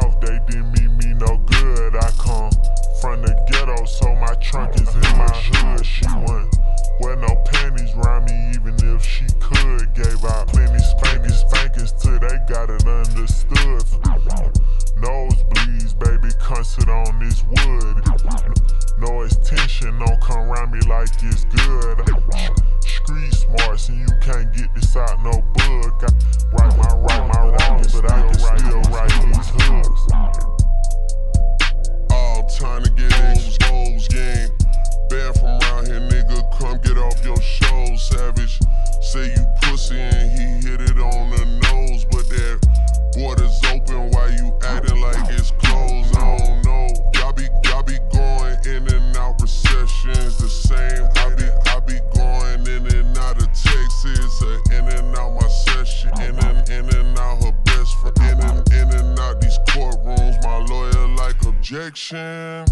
off, they didn't mean me no good. I come from the ghetto, so my trunk is in my hood. She went wear no panties round me, even if she could. Gave out plenty spankings, spankings till they got it understood. Nosebleeds, baby, come on this wood. No extension, don't come around me like it's good. Street smarts, and you can't get this out no book. I time to get exposed, gang. Banned from around here, nigga. Come get off your show, savage. Say you Yeah,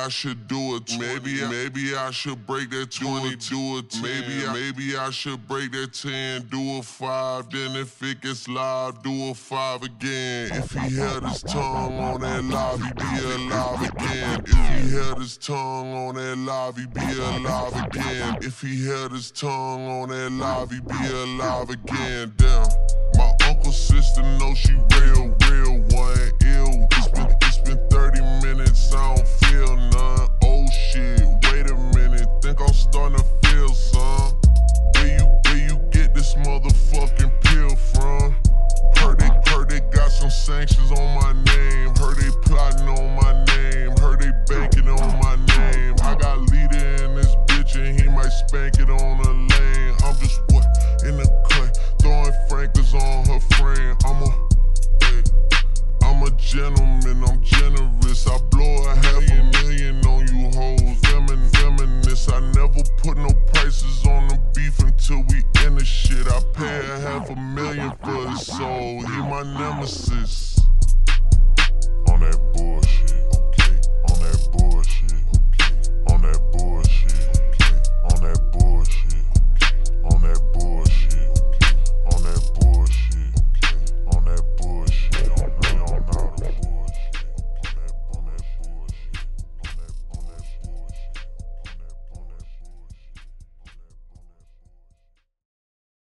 I should do it. Maybe maybe I should break that twenty, do it. Maybe maybe I should break that ten, do a five. Then if it gets live, do a five again. If he held his tongue on that live, he'd be alive again. If he held his tongue on that live, he be alive again. If he held his tongue on that live, he be alive again. Damn. My uncle sister I'm starting to feel some. Where you where you get this motherfucking pill from? Heard they heard they got some sanctions on my name. Heard they plotting on my name. Heard they banking on my name. I got leader in this bitch and he might spank it on the lane. I'm just what in the cut, throwing frankers on her friend. I'm a I'm a gentleman, I'm generous. I blow a half a million feminist, I never put no prices on the beef until we in the shit. I pay a half a million for his soul. He my nemesis.